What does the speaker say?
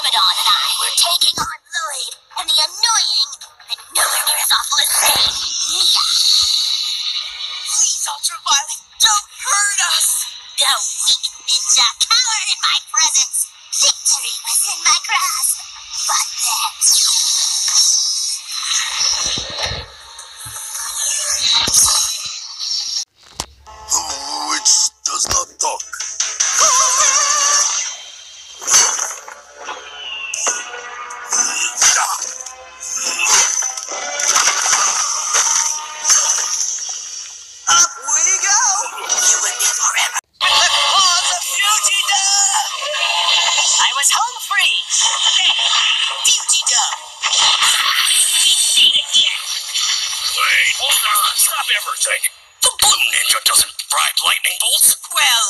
Garmadon and I were taking on Lloyd and the annoying, but nowhere near as awful as they, Nya. Please, Ultraviolet, don't hurt us! The weak ninja cowered in my presence. Victory was in my grasp. But then... The witch does not hold on. Stop everything. The blue ninja doesn't ride lightning bolts. Well,